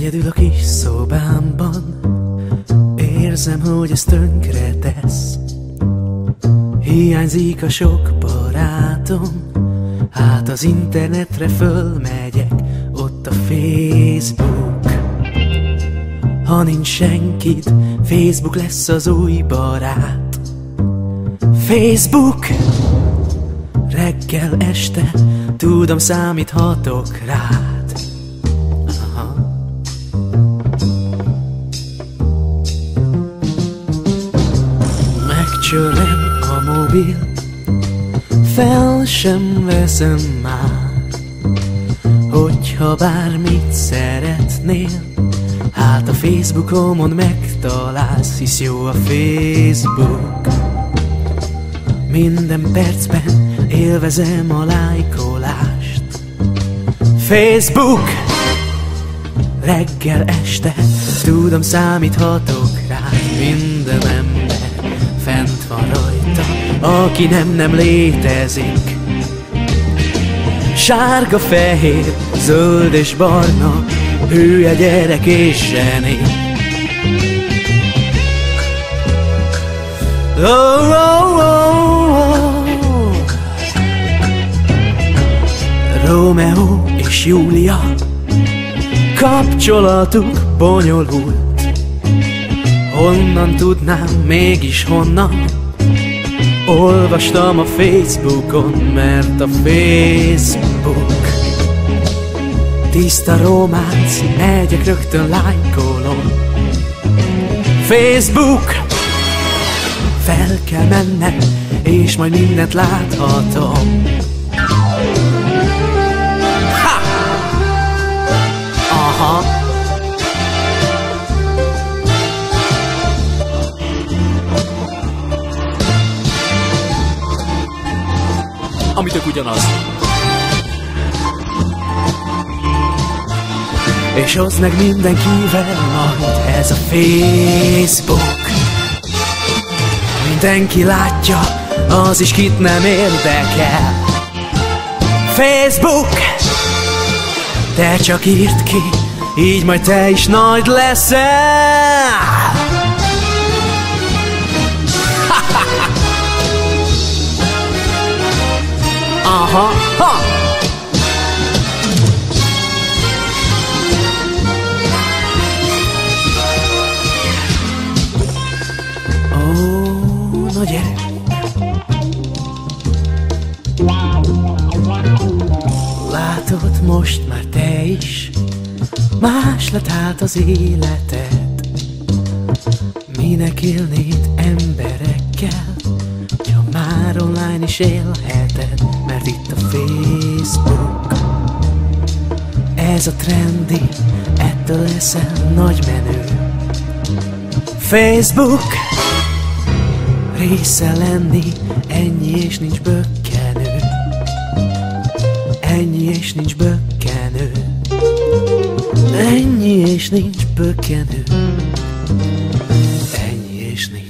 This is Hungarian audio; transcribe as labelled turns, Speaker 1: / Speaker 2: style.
Speaker 1: Egyedül a kis szobámban Érzem, hogy ez tönkre tesz. Hiányzik a sok barátom Hát az internetre fölmegyek Ott a Facebook. Ha nincs senkit Facebook lesz az új barát. Facebook! Reggel este Tudom számíthatok rád Megcsörem a mobil? Fel sem veszem már. Hogyha bármit szeretnél Hát a Facebookomon megtalálsz Hisz jó a Facebook. Minden percben élvezem a lájkolást. Facebook! Reggel este Tudom számíthatok rá Minden Aki nem, nem létezik. Sárga, fehér, zöld és barna Hülye gyerek és zseni. Oh, oh, oh, oh. Romeo és Júlia Kapcsolatuk bonyolult. Honnan tudnám, mégis honnan Olvastam a Facebookon, mert a Facebook Tiszta románc, megyek rögtön lájkolom Facebook Fel kell mennem, és majd mindent láthatom
Speaker 2: Ami tök ugyanaz.
Speaker 1: És oszd meg mindenkivel majd ez a Facebook. Mindenki látja, az is kit nem érdekel. Facebook! Te csak írd ki, így majd te is nagy leszel Aha, ha! Ó, na gyere! Látod most már te is, más lett hát az életed. Minek élnéd emberekkel, ha már online is a Facebook. Ez a trendi, ettől leszel nagy menő. Facebook része lenni, ennyi és nincs bökkenő. Ennyi és nincs bökkenő. Ennyi és nincs bökkenő. Ennyi és nincs